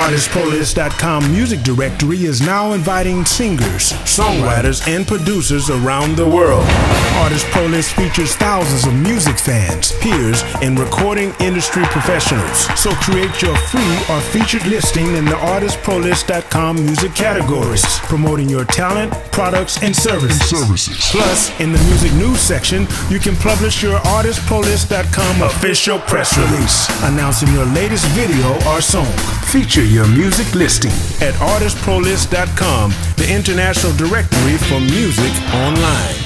ArtistProList.com music directory is now inviting singers, songwriters, and producers around the world. Artist Pro List features thousands of music fans, peers, and recording industry professionals. So create your free or featured listing in the ArtistProList.com music categories, promoting your talent, products, and services. services. Plus, in the music news section, you can publish your ArtistProList.com official press release announcing your latest video or song. Feature your music listing at ArtistProList.com, the international directory for music online.